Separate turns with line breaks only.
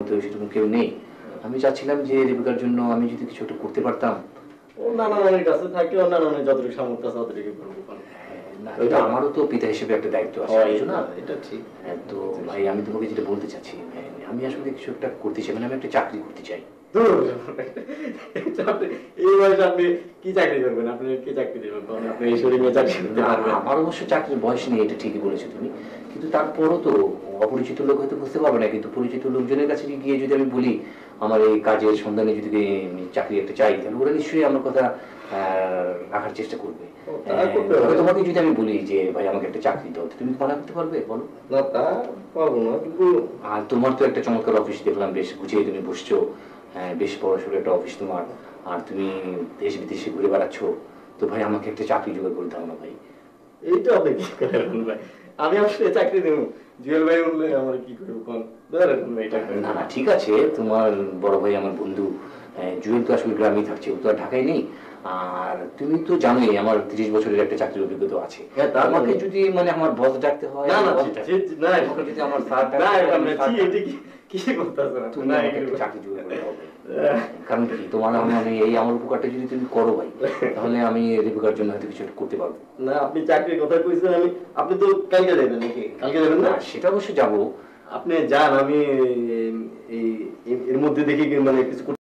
তো সেরকম কেউ নেই। আমি চাচ্ছিলাম যে রেবিকার জন্য আমি যদি কিছু একটা করতে পারতাম।
ও নানা নানির কাছে থাকে ও নানা নানি যতটুকু সামর্থ্য আছে ততটুকু করব
না, এটা আমারও তো পিতা হিসেবে একটা দায়িত্ব আছে না?
এটা ঠিক।
হ্যাঁ, তো ভাই আমি তোমাকে যেটা বলতে চাচ্ছি হ্যাঁ, আমি আসলে কিছু একটা করতে চাই মানে আমি একটা চাকরি করতে চাই।
দূর। এই বয়সে আপনি কি চাকরি করবেন আপনি কি চাকরি দেবেন আপনি এই শরীরে চাকরি করতে পারবেন
আমার অবশ্য চাকরির বয়স নেই এটা ঠিকই বলেছ তুমি। কিন্তু তারপরও তো অপরিচিত লোক হয়তো বুঝতে পারবে না কিন্তু পরিচিত লোকজনের কাছে গিয়ে যদি আমি বলি আমার এই কাজের সন্ধানে যদি চাকরি একটা চাই তাহলে ওরা নিশ্চয়ই আমার কথা রাখার চেষ্টা করবে।
হবে।
তোমাকে যদি আমি বলি যে ভাই আমাকে একটা চাকরি দাও তুমি মানা করতে পারবে? বলো।
না তা পারব না কিন্তু
আর তোমার তো একটা চমৎকার অফিস দেখলাম বেশ গুছিয়ে তুমি বসছো। হ্যাঁ, বেশ বড়সড় একটা অফিস তোমার। আর তুমি দেশ বিদেশে ঘুরে বেড়াচ্ছ তো ভাই আমাকে একটা চাকরি জোগাড় করে দাও না ভাই।
এইটা আপনি কি করে ভাই। আমি আসলে চাকরি দেবো। জুয়েল ভাই বললে আমার কি করব কোন
না না ঠিক আছে তোমার বড় ভাই আমার বন্ধু জুয়েল তো আসলে গ্রামেই থাকছে ও তো আর ঢাকায় নেই। আর তুমি তো জানোই আমার তিরিশ বছরের একটা চাকরির অভিজ্ঞতা আছে।
হ্যাঁ,
আমাকে যদি মানে আমার বস ডাকতে হয় আমাকে যদি আমার স্যার আমাকে। কারণ কি তোমার মানে এই আমার উপকারটা যদি তুমি করো ভাই তাহলে আমি জন্য হয়তো কিছু করতে পারব।
না আপনি চাকরির কথা কইছেন আমি আপনি তো কালকে যাবেন নাকি? কালকে যাবেন না?
সেটা অবশ্যই যাব।
আপনি যান আমি এই- এর মধ্যে দেখি মানে কিছু